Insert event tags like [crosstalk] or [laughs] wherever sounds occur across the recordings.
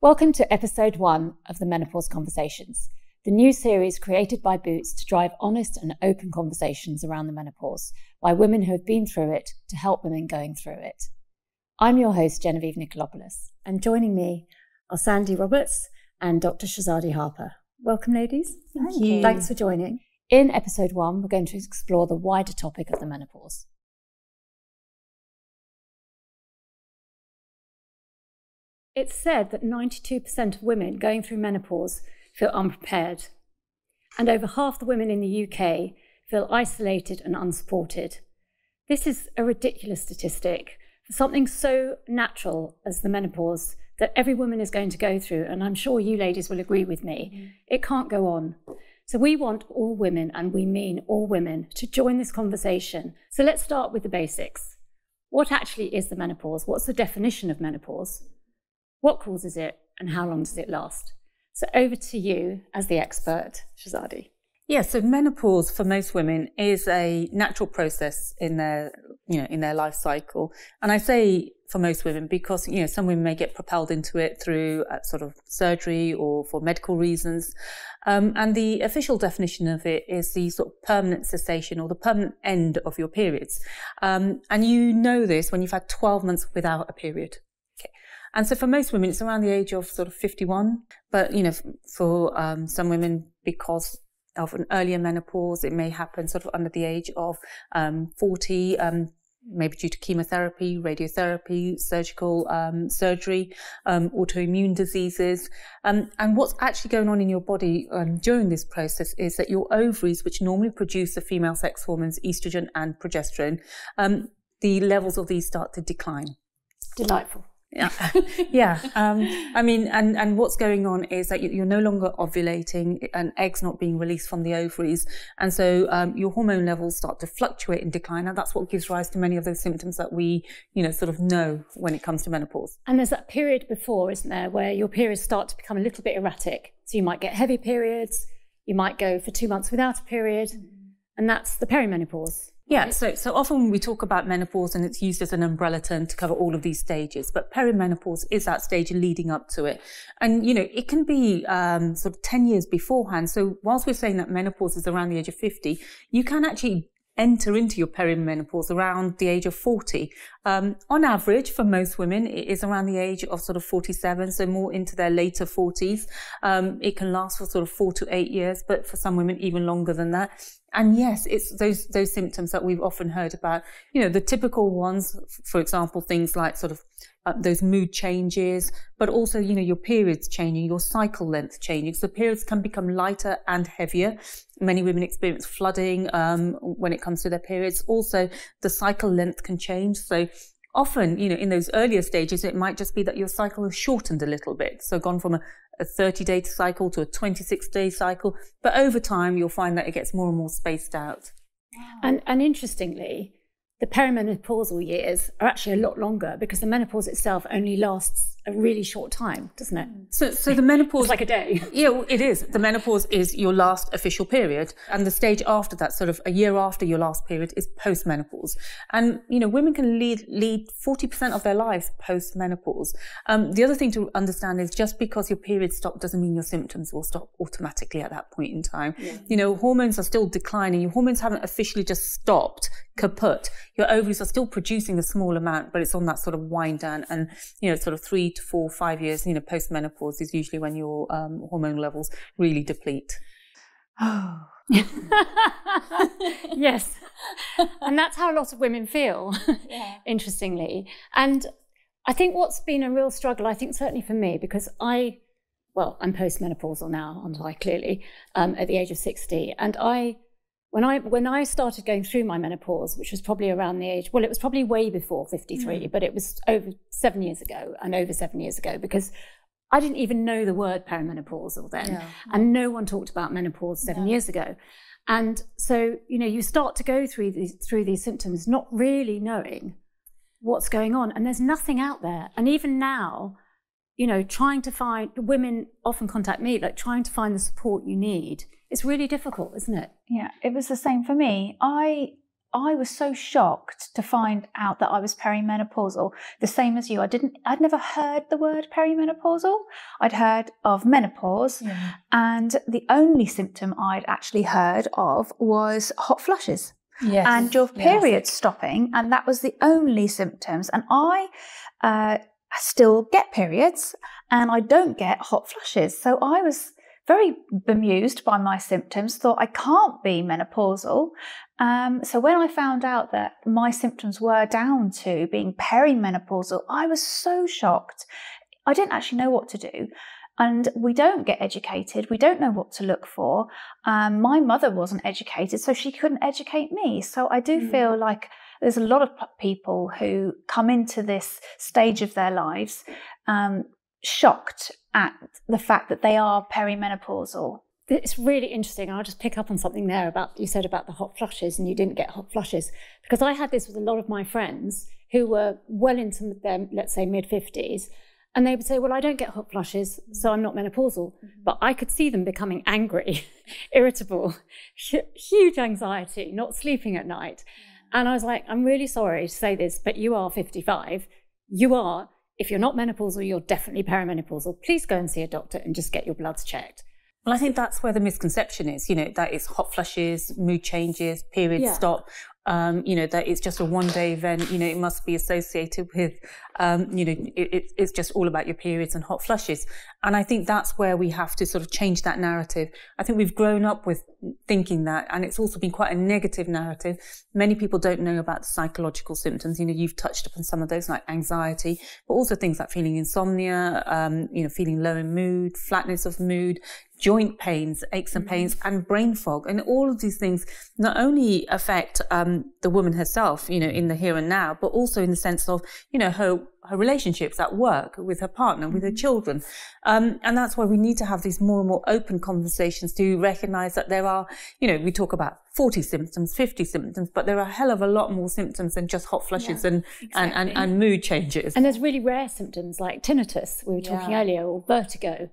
Welcome to episode one of the Menopause Conversations, the new series created by Boots to drive honest and open conversations around the menopause by women who have been through it to help women going through it. I'm your host, Genevieve Nikolopulos, and joining me are Sandie Roberts and Dr. Shahzadi Harper. Welcome, ladies. Thank you. Thanks for joining. In episode one, we're going to explore the wider topic of the menopause. It's said that 92% of women going through menopause feel unprepared, and over half the women in the UK feel isolated and unsupported. This is a ridiculous statistic for something so natural as the menopause that every woman is going to go through, and I'm sure you ladies will agree with me. Mm. It can't go on. So we want all women, and we mean all women, to join this conversation. So let's start with the basics. What actually is the menopause? What's the definition of menopause? What causes it, and how long does it last? So over to you as the expert, Shahzadi. Yeah, so menopause for most women is a natural process in their, you know, in their life cycle. And I say for most women because, you know, some women may get propelled into it through uh, sort of surgery or for medical reasons. Um, and the official definition of it is the sort of permanent cessation or the permanent end of your periods. Um, and you know this when you've had 12 months without a period. And so for most women, it's around the age of sort of 51. But, you know, for um, some women, because of an earlier menopause. It may happen sort of under the age of um, 40, um, maybe due to chemotherapy, radiotherapy, surgical um, surgery, um, autoimmune diseases. Um, and what's actually going on in your body um, during this process is that your ovaries, which normally produce the female sex hormones estrogen and progesterone, the levels of these start to decline. Delightful. Yeah, [laughs] yeah. Um, I mean, and and what's going on is that you're no longer ovulating, and eggs not being released from the ovaries, and so um, your hormone levels start to fluctuate and decline, and that's what gives rise to many of those symptoms that we, you know, sort of know when it comes to menopause. And there's that period before, isn't there, where your periods start to become a little bit erratic. So you might get heavy periods, you might go for two months without a period, and that's the perimenopause. Yeah, so so often when we talk about menopause and it's used as an umbrella term to cover all of these stages, but perimenopause is that stage leading up to it, and you know it can be um, sort of ten years beforehand. So whilst we're saying that menopause is around the age of fifty, you can actually enter into your perimenopause around the age of 40. Um, on average, for most women, it is around the age of sort of 47, so more into their later 40s. Um, it can last for sort of four to eight years, but for some women, even longer than that. And yes, it's those, those symptoms that we've often heard about, you know, the typical ones, for example, things like sort of uh, those mood changes, but also, you know, your periods changing, your cycle length changing. So periods can become lighter and heavier. Many women experience flooding, um, when it comes to their periods. Also, the cycle length can change. So often, you know, in those earlier stages, it might just be that your cycle has shortened a little bit. So gone from a, a 30 day cycle to a 26 day cycle. But over time, you'll find that it gets more and more spaced out. And, and interestingly, the perimenopausal years are actually a lot longer because the menopause itself only lasts a really short time, doesn't it? So, so the menopause, it's like a day. [laughs] Yeah, it is. The menopause is your last official period, and the stage after that, sort of a year after your last period, is post-menopause. And you know, women can lead lead forty percent of their lives post-menopause. Um, the other thing to understand is just because your period stopped doesn't mean your symptoms will stop automatically at that point in time. Yeah. You know, hormones are still declining. Your hormones haven't officially just stopped, kaput. Your ovaries are still producing a small amount, but it's on that sort of wind down, and you know, sort of three to four, five years, you know, post menopause is usually when your um, hormone levels really deplete. Oh. [sighs] yes. And that's how a lot of women feel, yeah. [laughs] interestingly. And I think what's been a real struggle, I think certainly for me, because I, well, I'm postmenopausal now, aren't I, clearly, um, at the age of 60. And I when I when I started going through my menopause, which was probably around the age, well, it was probably way before 53, mm. but it was over seven years ago and over seven years ago because I didn't even know the word perimenopausal then, yeah. and no one talked about menopause seven yeah. years ago. And so, you know, you start to go through these through these symptoms, not really knowing what's going on, and there's nothing out there. And even now, you know, trying to find women often contact me, like trying to find the support you need it's really difficult, isn't it? Yeah, it was the same for me. I I was so shocked to find out that I was perimenopausal, the same as you. I didn't, I'd never heard the word perimenopausal. I'd heard of menopause, yeah. and the only symptom I'd actually heard of was hot flushes. Yes. And your period yes. stopping, and that was the only symptoms. And I uh, still get periods, and I don't get hot flushes. So I was very bemused by my symptoms, thought I can't be menopausal. Um, so when I found out that my symptoms were down to being perimenopausal, I was so shocked. I didn't actually know what to do. And we don't get educated. We don't know what to look for. Um, my mother wasn't educated, so she couldn't educate me. So I do mm. feel like there's a lot of people who come into this stage of their lives um, shocked at the fact that they are perimenopausal. It's really interesting. I'll just pick up on something there about you said about the hot flushes and you didn't get hot flushes because I had this with a lot of my friends who were well into their, let's say, mid 50s. And they would say, Well, I don't get hot flushes, so I'm not menopausal. Mm-hmm. But I could see them becoming angry, [laughs] irritable, huge anxiety, not sleeping at night. And I was like, I'm really sorry to say this, but you are 55. You are if you're not menopausal, you're definitely perimenopausal. Please go and see a doctor and just get your bloods checked. Well, I think that's where the misconception is, you know, that it's hot flushes, mood changes, periods yeah. stop, um, you know, that it's just a one day event, you know, it must be associated with, um, you know, it, it's just all about your periods and hot flushes. And I think that's where we have to sort of change that narrative. I think we've grown up with thinking that, and it's also been quite a negative narrative. Many people don't know about the psychological symptoms. You know, you've touched upon some of those like anxiety, but also things like feeling insomnia, um, you know, feeling low in mood, flatness of mood, joint pains, aches and pains, mm-hmm. and brain fog. And all of these things not only affect um, the woman herself, you know, in the here and now, but also in the sense of, you know, her her relationships at work with her partner, with her mm-hmm. children. Um, and that's why we need to have these more and more open conversations to recognize that there are, you know, we talk about 40 symptoms, 50 symptoms, but there are a hell of a lot more symptoms than just hot flushes yeah, and, exactly. and, and, and, mood changes. And there's really rare symptoms like tinnitus, we were talking yeah. earlier, or vertigo.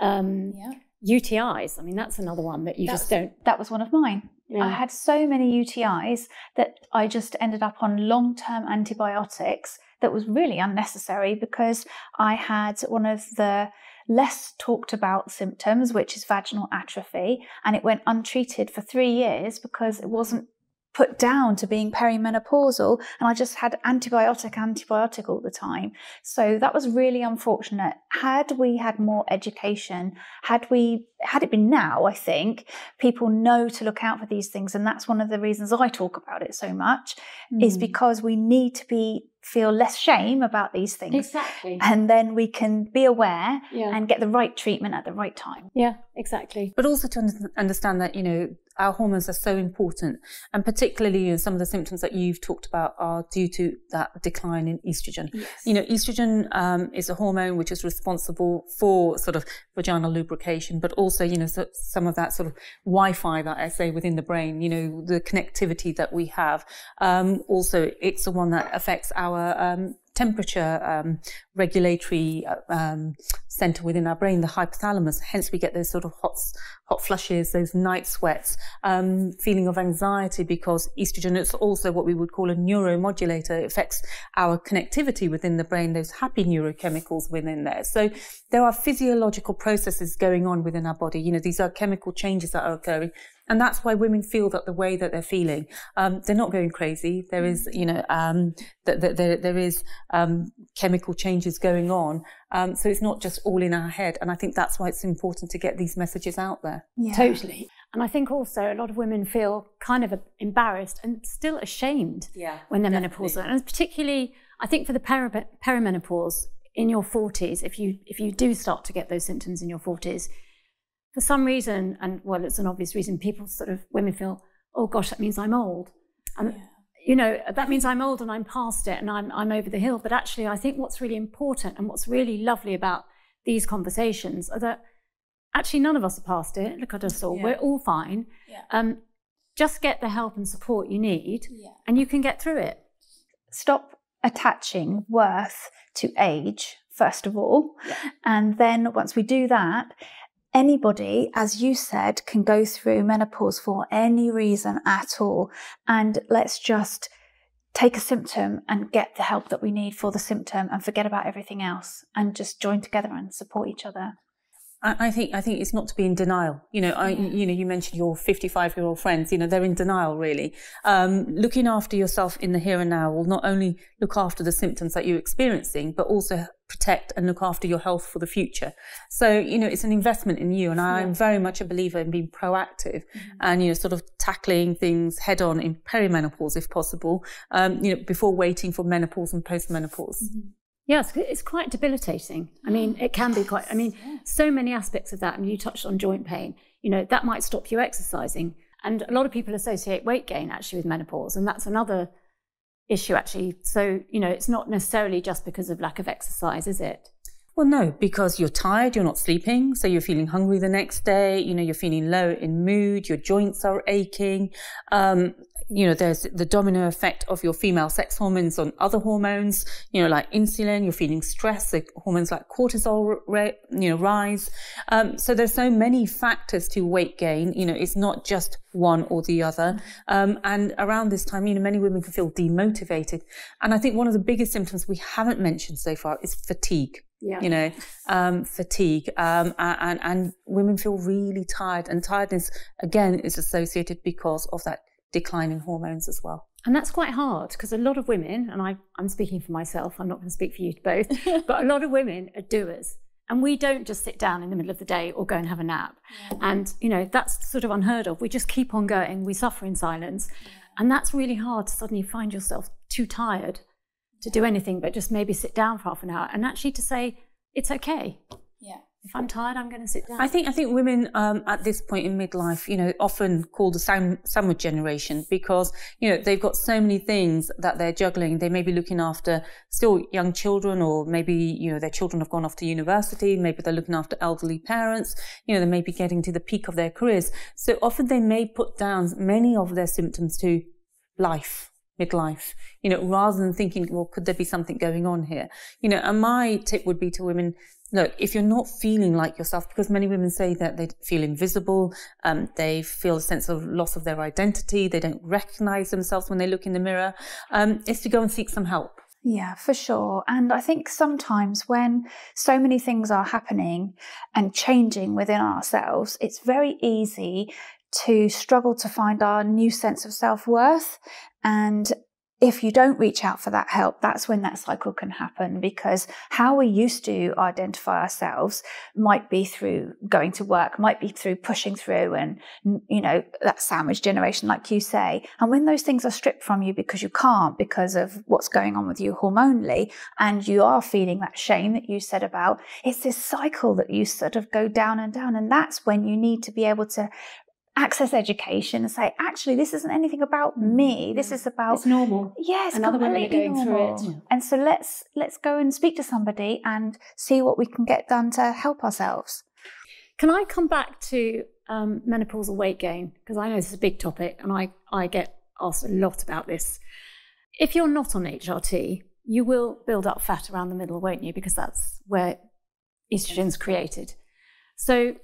Um, yeah UTIs. I mean, that's another one that you that's, just don't. That was one of mine. Yeah. I had so many UTIs that I just ended up on long term antibiotics that was really unnecessary because I had one of the less talked about symptoms, which is vaginal atrophy, and it went untreated for three years because it wasn't put down to being perimenopausal and I just had antibiotic, antibiotic all the time. So that was really unfortunate. Had we had more education, had we had it been now, I think people know to look out for these things. And that's one of the reasons I talk about it so much mm. is hmm. because we need to be feel less shame about these things. Exactly. And then we can be aware yeah. and get the right treatment at the right time. Yeah, exactly. But also to understand that, you know, our hormones are so important. And particularly some of the symptoms that you've talked about are due to that decline in estrogen. Yes. You know, estrogen um, is a hormone which is responsible for sort of vaginal lubrication, but also, you know, so, some of that sort of Wi-Fi that I say within the brain, you know, the connectivity that we have. Um, also, it's the one that affects our um, temperature um, regulatory uh, um, center within our brain, the hypothalamus. Hence, we get those sort of hot, hot flushes, those night sweats, um, feeling of anxiety because estrogen is also what we would call a neuromodulator. It affects our connectivity within the brain, those happy neurochemicals within there. So there are physiological processes going on within our body. You know, these are chemical changes that are occurring and that's why women feel that the way that they're feeling, um, they're not going crazy. There is, you know, um, that, that there, there is um, chemical changes going on. Um, so it's not just all in our head. And I think that's why it's important to get these messages out there. Yeah. Totally. And I think also a lot of women feel kind of embarrassed and still ashamed yeah, when they're definitely. menopausal. And particularly, I think for the peri- perimenopause in your 40s, if you if you do start to get those symptoms in your 40s, for some reason, and well, it's an obvious reason, people sort of, women feel, oh gosh, that means I'm old. And, yeah. you know, that means I'm old and I'm past it and I'm, I'm over the hill. But actually, I think what's really important and what's really lovely about these conversations are that actually none of us are past it. Look at us all. Yeah. We're all fine. Yeah. Um, just get the help and support you need and you can get through it. Stop attaching worth to age, first of all. And then once we do that, anybody, as you said, can go through menopause for any reason at all. And let's just take a symptom and get the help that we need for the symptom and forget about everything else and just join together and support each other. I think I think it's not to be in denial. You know, I you know you mentioned your 55 year old friends. You know, they're in denial really. Um, looking after yourself in the here and now will not only look after the symptoms that you're experiencing, but also protect and look after your health for the future. So you know, it's an investment in you, and I'm very much a believer in being proactive mm-hmm. and you know, sort of tackling things head on in perimenopause if possible. Um, you know, before waiting for menopause and postmenopause. Mm-hmm. Yes, it's quite debilitating. I mean, it can be quite, I mean, so many aspects of that. I mean, you touched on joint pain, you know, that might stop you exercising. And a lot of people associate weight gain actually with menopause, and that's another issue actually. So, you know, it's not necessarily just because of lack of exercise, is it? Well, no, because you're tired, you're not sleeping, so you're feeling hungry the next day, you know, you're feeling low in mood, your joints are aching. Um, you know, there's the domino effect of your female sex hormones on other hormones, you know, like insulin, you're feeling stress, the hormones like cortisol, you know, rise. Um, so there's so many factors to weight gain. You know, it's not just one or the other. Um, and around this time, you know, many women can feel demotivated. And I think one of the biggest symptoms we haven't mentioned so far is fatigue. Yeah. You know, um, fatigue, um, and, and women feel really tired and tiredness again is associated because of that decline in hormones as well. And that's quite hard because a lot of women, and I, am speaking for myself, I'm not going to speak for you both, [laughs] but a lot of women are doers. And we don't just sit down in the middle of the day or go and have a nap. Yeah. And, you know, that's sort of unheard of. We just keep on going. We suffer in silence. Yeah. And that's really hard to suddenly find yourself too tired to do anything but just maybe sit down for half an hour and actually to say, it's okay. Yeah if I'm tired, I'm going to sit down. I think I think women um, at this point in midlife, you know, often called the sam- sandwich generation because you know they've got so many things that they're juggling. They may be looking after still young children, or maybe you know their children have gone off to university. Maybe they're looking after elderly parents. You know, they may be getting to the peak of their careers. So often they may put down many of their symptoms to life midlife, you know, rather than thinking, well, could there be something going on here? You know, and my tip would be to women look, if you're not feeling like yourself, because many women say that they feel invisible, um, they feel a sense of loss of their identity, they don't recognize themselves when they look in the mirror, um, is to go and seek some help. Yeah, for sure. And I think sometimes when so many things are happening and changing within ourselves, it's very easy to struggle to find our new sense of self worth. And if you don't reach out for that help, that's when that cycle can happen because how we used to identify ourselves might be through going to work, might be through pushing through and, you know, that sandwich generation, like you say. And when those things are stripped from you because you can't, because of what's going on with you hormonally, and you are feeling that shame that you said about, it's this cycle that you sort of go down and down. And that's when you need to be able to access education and say, actually, this isn't anything about me. This is about it's normal. Yes, another women are going normal. through it. And so let's let's go and speak to somebody and see what we can get done to help ourselves. Can I come back to um, menopausal weight gain because I know this is a big topic and I I get asked a lot about this. If you're not on HRT, you will build up fat around the middle, won't you? Because that's where estrogen's created. So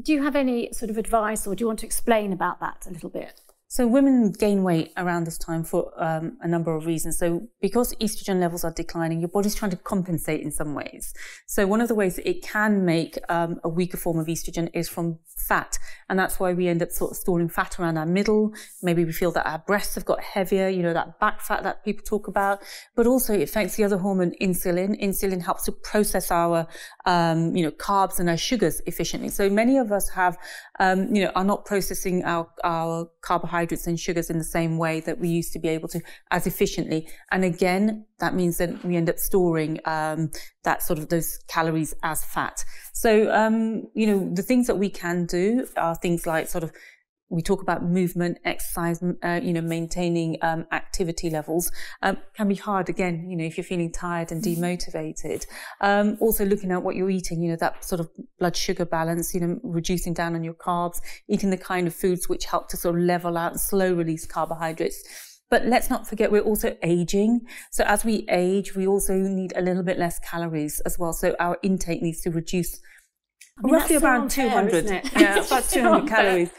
do you have any sort of advice or do you want to explain about that a little bit? So women gain weight around this time for um, a number of reasons. So because estrogen levels are declining, your body's trying to compensate in some ways. So one of the ways that it can make um, a weaker form of estrogen is from fat. And that's why we end up sort of storing fat around our middle. Maybe we feel that our breasts have got heavier, you know, that back fat that people talk about. But also it affects the other hormone, insulin. Insulin helps to process our, um, you know, carbs and our sugars efficiently. So many of us have, um, you know, are not processing our, our carbohydrates and sugars in the same way that we used to be able to as efficiently. And again, that means that we end up storing um, that sort of those calories as fat. So, um, you know, the things that we can do are things like sort of we talk about movement, exercise, uh, you know, maintaining um, activity levels um, can be hard. Again, you know, if you're feeling tired and mm-hmm. demotivated. Um, also, looking at what you're eating, you know, that sort of blood sugar balance, you know, reducing down on your carbs, eating the kind of foods which help to sort of level out and slow release carbohydrates. But let's not forget we're also aging. So as we age, we also need a little bit less calories as well. So our intake needs to reduce I mean, roughly around 200. yeah, [laughs] about 200 calories.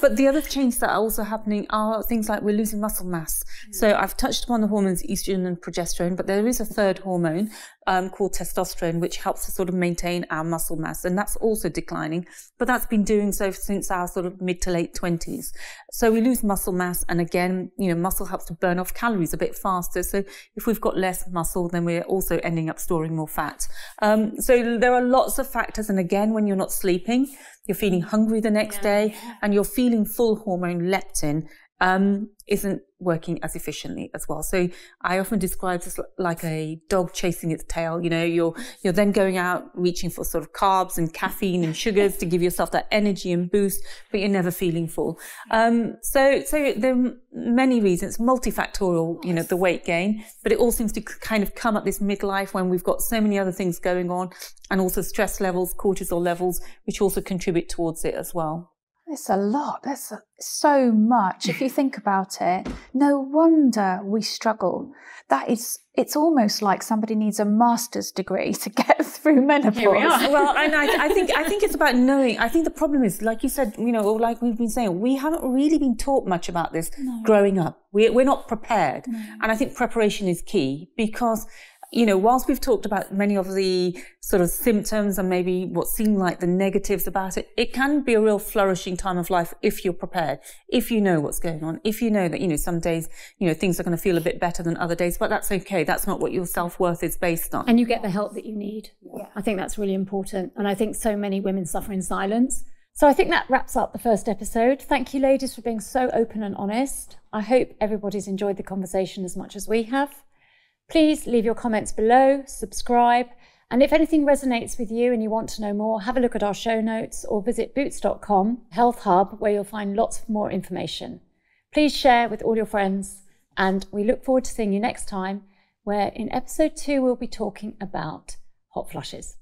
But the other changes that are also happening are things like we're losing muscle mass. Mm. So I've touched upon the hormones estrogen and progesterone, but there is a third hormone um, called testosterone, which helps to sort of maintain our muscle mass. And that's also declining, but that's been doing so since our sort of mid to late 20s. So we lose muscle mass. And again, you know, muscle helps to burn off calories a bit faster. So if we've got less muscle, then we're also ending up storing more fat. Um, so there are lots of factors. And again, when you're not sleeping, you're feeling hungry the next yeah. day and you're feeling full hormone leptin um, isn't working as efficiently as well. So I often describe this like a dog chasing its tail. You know, you're you're then going out reaching for sort of carbs and caffeine and sugars to give yourself that energy and boost, but you're never feeling full. Um, so so there are many reasons, multifactorial. You know, the weight gain, but it all seems to kind of come at this midlife when we've got so many other things going on, and also stress levels, cortisol levels, which also contribute towards it as well. It's a lot. That's so much. If you [laughs] think about it, no wonder we struggle. That is, it's almost like somebody needs a master's degree to [laughs] get through menopause. Here we are. well, and I, I think I think it's about knowing. I think the problem is, like you said, you know, like we've been saying, we haven't really been taught much about this no. growing up. We, we're not prepared, no. and I think preparation is key because you know, whilst we've talked about many of the sort of symptoms and maybe what seem like the negatives about it, it can be a real flourishing time of life if you're prepared, if you know what's going on, if you know that, you know, some days, you know, things are going to feel a bit better than other days, but that's okay. That's not what your self-worth is based on. And you get the help that you need. Yeah. I think that's really important. And I think so many women suffer in silence. So I think that wraps up the first episode. Thank you, ladies, for being so open and honest. I hope everybody's enjoyed the conversation as much as we have. Please leave your comments below, subscribe, and if anything resonates with you and you want to know more, have a look at our show notes or visit boots.com Health Hub, where you'll find lots more information. Please share with all your friends, and we look forward to seeing you next time, where in episode two we'll be talking about hot flushes.